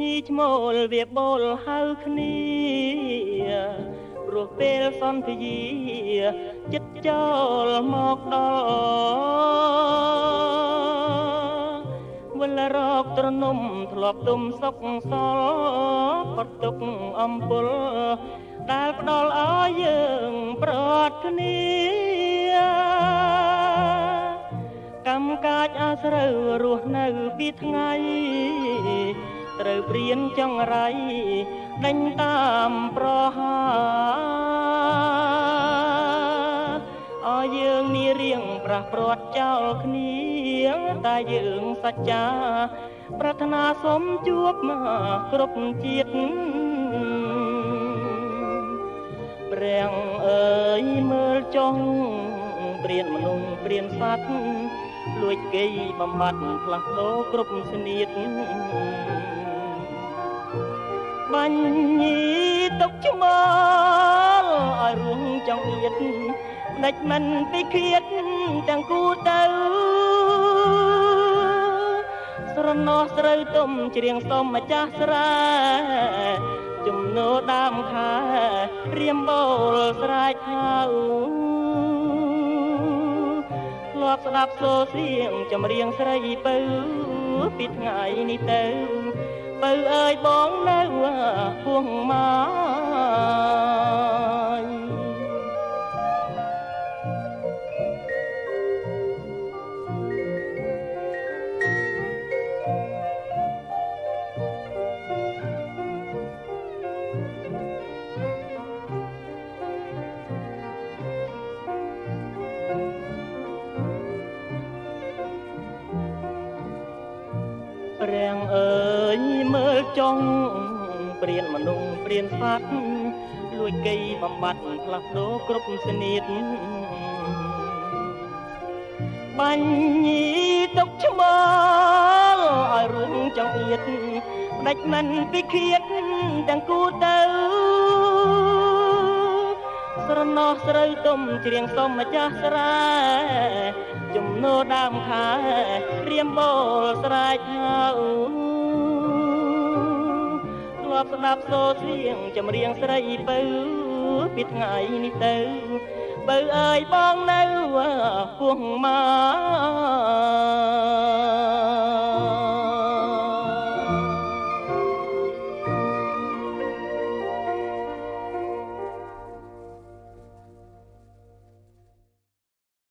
ញីឈ្មោលវាបូលហៅគ្នាព្រោះពេលសន្ធាចិត្តចូលមកដល់វិលរកត្រនំធ្លាប់ទុំសុកសល់ផុតទុកអំពុលដែលផ្ដល់ឲ្យយើងប្រត់គ្នាកម្មកាចអាស្រូវរស់នៅពីថ្ងៃ ត្រូវព្រៀនចង្រៃដេញតាមប្រហាឲ្យយើងនេះរៀងប្រះព្រាត់ចោលគ្នាតែយើងសច្ចាប្រាថ្នាសូមជួបមកគ្រប់ជាតិព្រះអើយមើលចុងព្រានមនុស្សព្រានសត្វ លួចគេបំបត្តិផ្លាស់ប្ដូរគ្រប់ស្នៀតបាញ់ញីទុកឆ្មល់ឲ្យរួងចង់អៀតដាច់មិនពីឃាតទាំងគូទៅស្រណោះស្រូវទុំច្រៀងសុំម្ចាស់ស្រែជំនោដើមខែរៀមបូលស្រែកហៅធ្លា ប់ស្ដាប់សូរសៀងចម្រៀងស្រីបើពីថ្ងៃនេះទៅបើអើយបងនៅពួងមក ព្រះអើយមើលចុងព្រានមនុស្សព្រានសត្វលួចគេបំបត្តិផ្លាស់ប្ដូរគ្រប់ស្នៀតបាញ់ញីទុកឆ្មល់ឲ្យរួមចង្អៀតផ្ដាច់មិនពីឃាតទាំងគូទៅ ស្រណោះស្រូវទុំច្រៀងសុំម្ចាស់ស្រែជំនោដើមខែរៀមបូលស្រែកហៅធ្លាប់ស្ដាប់សូរសៀងចម្រៀងស្រីបើពីថ្ងៃនេះទៅបើអើយបងនៅពោះមក